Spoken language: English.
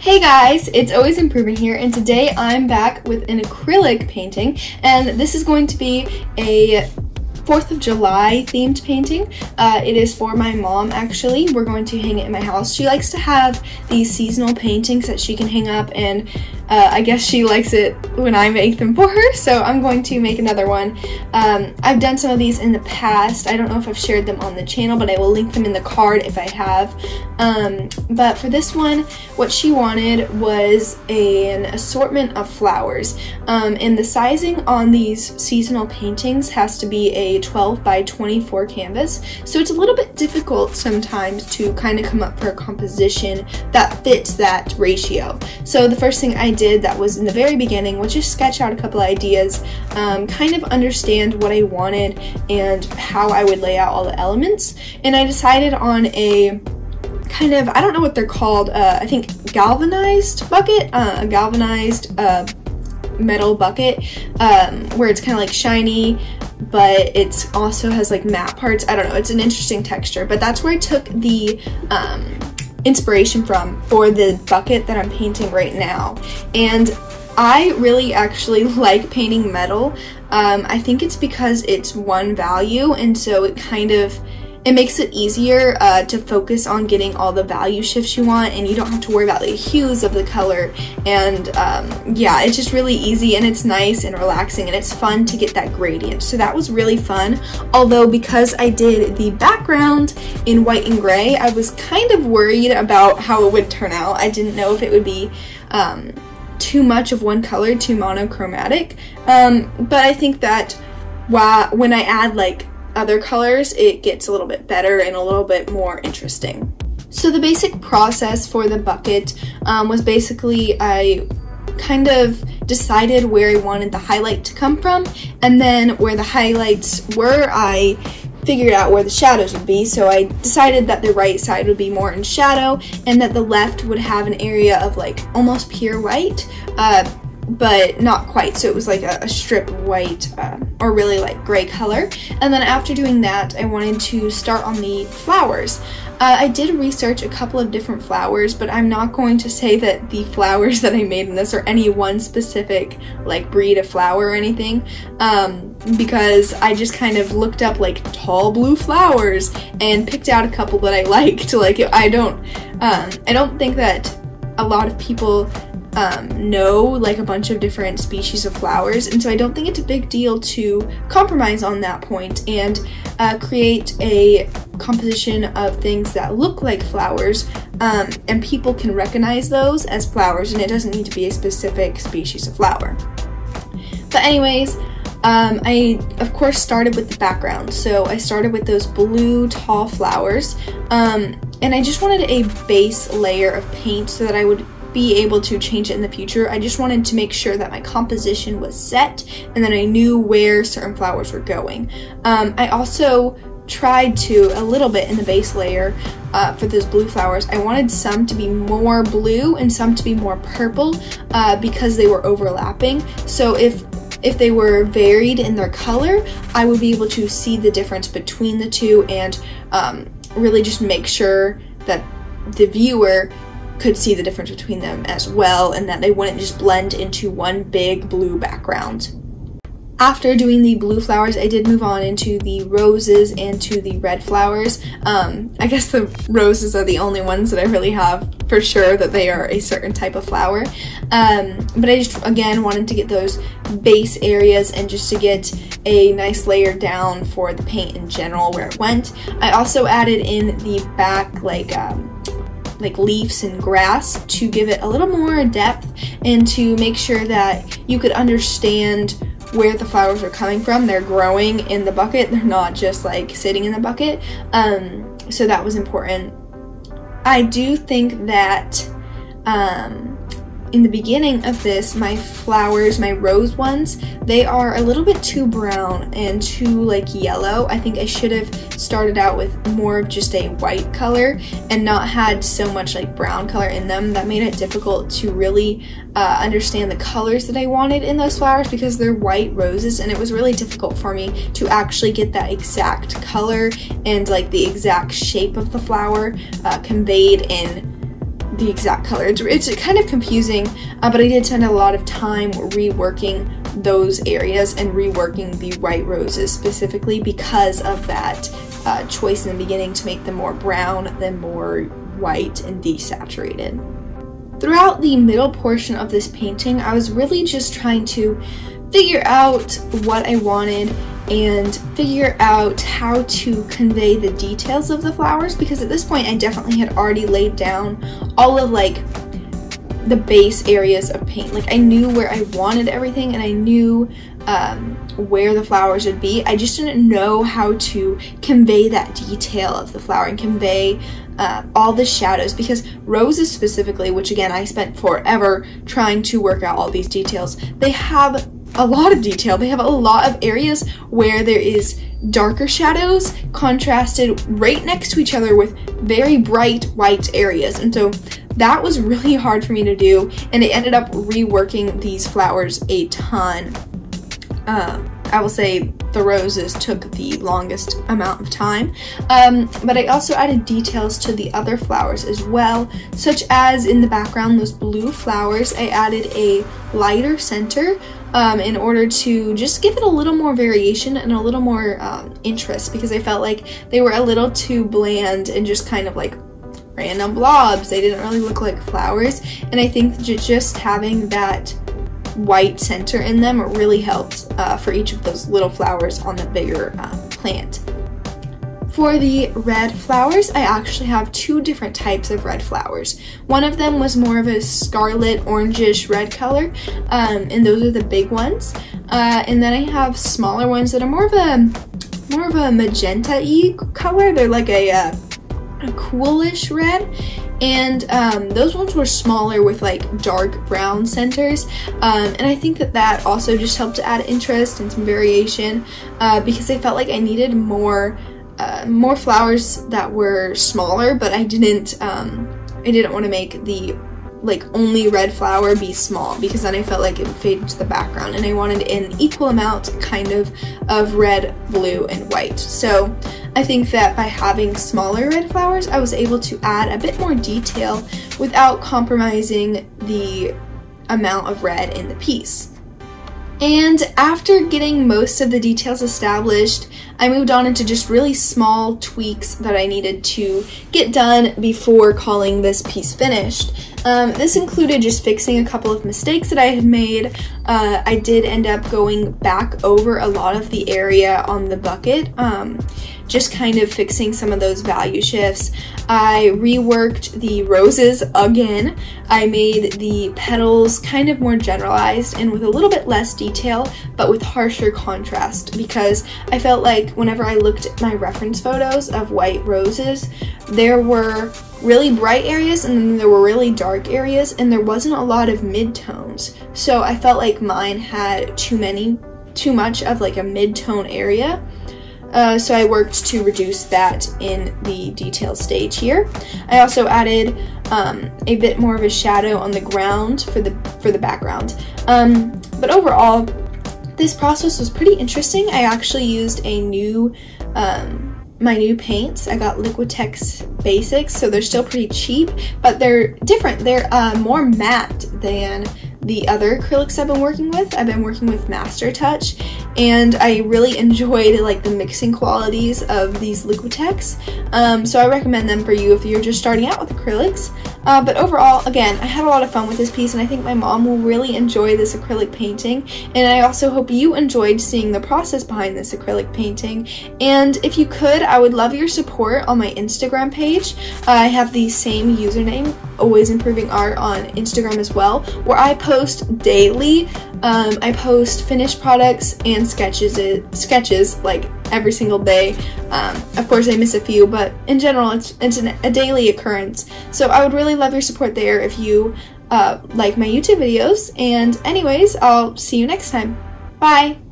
Hey guys, it's Always Improving here, and today I'm back with an acrylic painting, and this is going to be a 4th of July themed painting. Uh, it is for my mom actually. We're going to hang it in my house. She likes to have these seasonal paintings that she can hang up and uh, I guess she likes it when I make them for her, so I'm going to make another one. Um, I've done some of these in the past. I don't know if I've shared them on the channel, but I will link them in the card if I have. Um, but for this one, what she wanted was an assortment of flowers. Um, and the sizing on these seasonal paintings has to be a 12 by 24 canvas, so it's a little bit difficult sometimes to kind of come up for a composition that fits that ratio. So the first thing I did that was in the very beginning was just sketch out a couple ideas, um, kind of understand what I wanted and how I would lay out all the elements. And I decided on a kind of, I don't know what they're called, uh, I think galvanized bucket, uh, a galvanized uh, metal bucket um, where it's kind of like shiny but it also has like matte parts. I don't know, it's an interesting texture, but that's where I took the um, inspiration from for the bucket that I'm painting right now. And I really actually like painting metal. Um, I think it's because it's one value and so it kind of it makes it easier uh, to focus on getting all the value shifts you want and you don't have to worry about the hues of the color. And um, yeah it's just really easy and it's nice and relaxing and it's fun to get that gradient. So that was really fun. Although because I did the background in white and gray I was kind of worried about how it would turn out. I didn't know if it would be um, too much of one color too monochromatic. Um, but I think that while, when I add like other colors, it gets a little bit better and a little bit more interesting. So the basic process for the bucket um, was basically I kind of decided where I wanted the highlight to come from and then where the highlights were I figured out where the shadows would be so I decided that the right side would be more in shadow and that the left would have an area of like almost pure white uh, but not quite. So it was like a, a strip white uh, or really like gray color. And then after doing that, I wanted to start on the flowers. Uh, I did research a couple of different flowers, but I'm not going to say that the flowers that I made in this are any one specific like breed of flower or anything, um, because I just kind of looked up like tall blue flowers and picked out a couple that I liked. Like I don't, um, I don't think that a lot of people um, know like a bunch of different species of flowers, and so I don't think it's a big deal to compromise on that point and uh, create a composition of things that look like flowers, um, and people can recognize those as flowers, and it doesn't need to be a specific species of flower. But, anyways, um, I, of course, started with the background. So I started with those blue tall flowers. Um, and I just wanted a base layer of paint so that I would be able to change it in the future. I just wanted to make sure that my composition was set and that I knew where certain flowers were going. Um, I also tried to a little bit in the base layer uh, for those blue flowers. I wanted some to be more blue and some to be more purple uh, because they were overlapping. So if if they were varied in their color, I would be able to see the difference between the two and um, really just make sure that the viewer could see the difference between them as well and that they wouldn't just blend into one big blue background. After doing the blue flowers, I did move on into the roses and to the red flowers. Um, I guess the roses are the only ones that I really have for sure that they are a certain type of flower. Um, but I just, again, wanted to get those base areas and just to get a nice layer down for the paint in general where it went. I also added in the back, like, um, like leaves and grass to give it a little more depth and to make sure that you could understand where the flowers are coming from. They're growing in the bucket, they're not just like sitting in the bucket. Um, so that was important. I do think that um, in the beginning of this, my flowers, my rose ones, they are a little bit too brown and too like yellow. I think I should have started out with more of just a white color and not had so much like brown color in them. That made it difficult to really uh, understand the colors that I wanted in those flowers because they're white roses and it was really difficult for me to actually get that exact color and like the exact shape of the flower uh, conveyed in the exact color. It's, it's kind of confusing, uh, but I did spend a lot of time reworking those areas and reworking the white roses specifically because of that uh, choice in the beginning to make them more brown than more white and desaturated. Throughout the middle portion of this painting, I was really just trying to figure out what I wanted and figure out how to convey the details of the flowers because at this point I definitely had already laid down all of like the base areas of paint. Like I knew where I wanted everything and I knew um, where the flowers would be. I just didn't know how to convey that detail of the flower and convey uh, all the shadows because roses specifically, which again I spent forever trying to work out all these details, they have a lot of detail. They have a lot of areas where there is darker shadows contrasted right next to each other with very bright white areas. And so that was really hard for me to do. And it ended up reworking these flowers a ton. Um, I will say the roses took the longest amount of time. Um, but I also added details to the other flowers as well, such as in the background, those blue flowers, I added a lighter center um, in order to just give it a little more variation and a little more um, interest because I felt like they were a little too bland and just kind of like random blobs. They didn't really look like flowers. And I think just having that white center in them really helped uh, for each of those little flowers on the bigger uh, plant. For the red flowers, I actually have two different types of red flowers. One of them was more of a scarlet orangish red color, um, and those are the big ones. Uh, and then I have smaller ones that are more of a more of a magenta-y color. They're like a, uh, a coolish red. And um, those ones were smaller with like dark brown centers. Um, and I think that that also just helped to add interest and some variation uh, because I felt like I needed more uh, more flowers that were smaller, but I didn't, um, I didn't want to make the like only red flower be small because then I felt like it would fade into the background and I wanted an equal amount kind of of red, blue, and white. So I think that by having smaller red flowers, I was able to add a bit more detail without compromising the amount of red in the piece. And after getting most of the details established, I moved on into just really small tweaks that I needed to get done before calling this piece finished. Um, this included just fixing a couple of mistakes that I had made. Uh, I did end up going back over a lot of the area on the bucket. Um, just kind of fixing some of those value shifts. I reworked the roses again. I made the petals kind of more generalized and with a little bit less detail, but with harsher contrast because I felt like whenever I looked at my reference photos of white roses, there were really bright areas and then there were really dark areas and there wasn't a lot of mid-tones. So I felt like mine had too many, too much of like a mid-tone area uh, so I worked to reduce that in the detail stage here. I also added um, a bit more of a shadow on the ground for the for the background. Um, but overall, this process was pretty interesting. I actually used a new um, my new paints. I got Liquitex Basics, so they're still pretty cheap, but they're different. They're uh, more matte than the other acrylics I've been working with. I've been working with Master Touch and I really enjoyed like the mixing qualities of these Liquitex. Um, so I recommend them for you if you're just starting out with acrylics. Uh, but overall, again, I had a lot of fun with this piece and I think my mom will really enjoy this acrylic painting. And I also hope you enjoyed seeing the process behind this acrylic painting. And if you could, I would love your support on my Instagram page. I have the same username, Always Improving Art, on Instagram as well, where I post daily. Um, I post finished products and sketches, sketches like every single day. Um, of course, I miss a few, but in general, it's, it's an, a daily occurrence. So I would really love your support there if you uh, like my YouTube videos. And anyways, I'll see you next time. Bye!